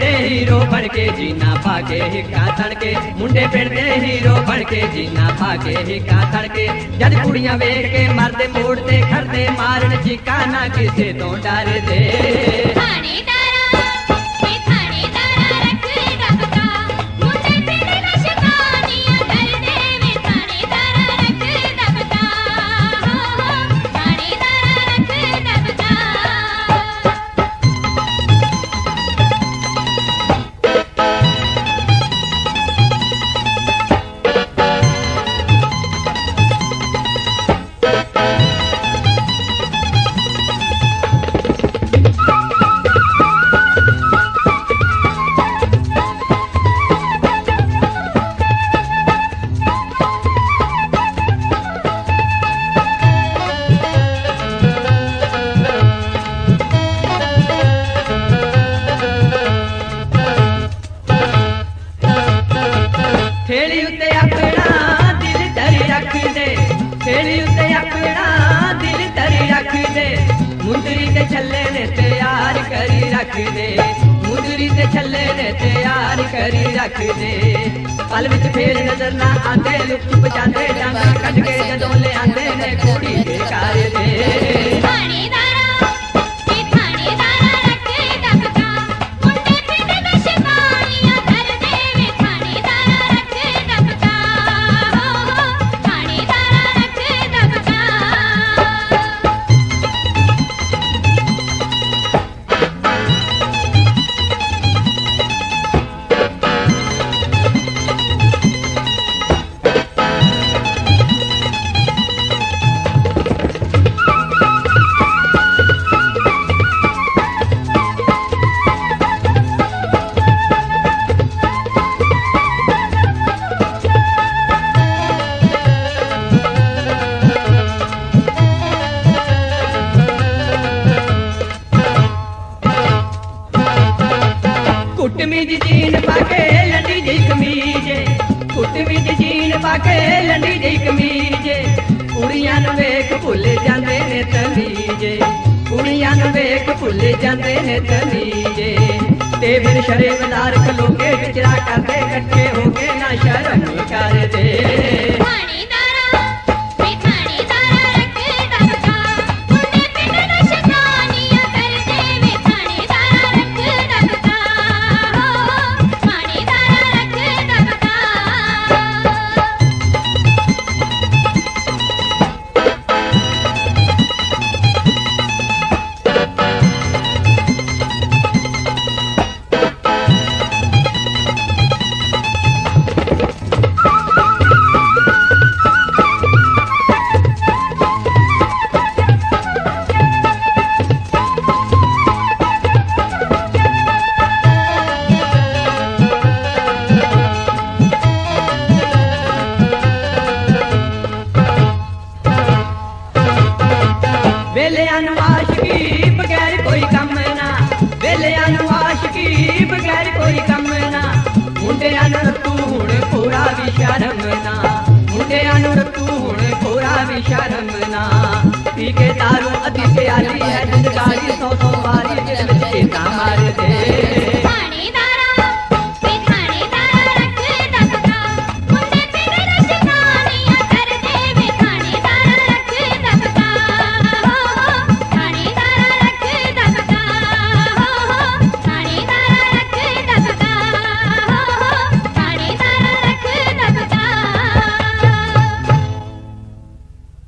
ਮੁੰਡੇ ਹੀਰੋ ਬਣ ਕੇ ਜੀਨਾ ਪਾ ਕੇ ਹਿੱਕਾਂ ਥਣ ਕੇ ਮੁੰਡੇ ਪਿੰਡ ਦੇ ਹੀਰੋ ਬਣ ਕੇ ਜੀਨਾ ਪਾ ਕੇ ਹਿੱਕਾਂ ਥਣ ਕੇ ਜਦ ਕੁੜੀਆਂ ਵੇਖ ਕੇ ਮਰਦੇ ਮੋੜ ਤੇ ਖੜਦੇ ਮਾਰਨ ਚੀਕਾਂ ਨਾ ਕਿਸੇ ਤੋਂ ਡਰਦੇ। ਥਾਣੇਦਾਰਾ ਰੱਖਦੇ, ਮੁੰਦਰੀ ਤੇ ਛੱਲੇ ਨੇ ਤਿਆਰ ਕਰੀ ਰੱਖਦੇ, ਮੁੰਦਰੀ ਤੇ ਛੱਲੇ ਨੇ ਤਿਆਰ ਕਰੀ ਰੱਖਦੇ। ਪਲ ਵਿੱਚ ਫੇਰ ਨਜ਼ਰ ਨਾ ਆਂਦੇ ਲੁੱਟ ਬਚਾਉਂਦੇ ਡਾਂਗਾ ਕੱਢ ਕੇ ਜਦੋਂ ਲਿਆਂਦੇ ਨੇ ਕੁੜੀ ਕੁੱਟਵੀਂ ਜੀਨ ਪਾ ਕੇ ਲੰਡੀ ਜਿਹੀ ਕਮੀਜ਼। ਕੁੱਟਵੀਂ ਜੀਨ ਪਾ ਕੇ ਲੰਡੀ ਜਿਹੀ ਕਮੀਜ਼। ਕੁੜੀਆਂ ਨੂੰ ਵੇਖ ਭੁੱਲ ਜਾਂਦੇ ਨੇ ਤਮੀਜ਼। ਕੁੜੀਆਂ ਨੂੰ ਵੇਖ ਭੁੱਲ ਜਾਂਦੇ ਨੇ ਤਮੀਜ਼। ਤੇ ਫਿਰ ਸ਼ਰਮਦਾਰ ਲੋਕੇ ਵਿਚਰਾ ਕਰਦੇ ਇਕੱਠੇ ਹੋ ਕੇ ਨਾ ਸ਼ਰਮ ਕਰਦੇ ਪੂਰਾ ਵੀ ਸ਼ਰਮ ਨਾ। ਪੀ ਕੇ ਦਾਰੂ ਅਧਿ ਪਿਆਲੀ ਹੈ ਜਿੰਦਗਾਰੀ ਸੌ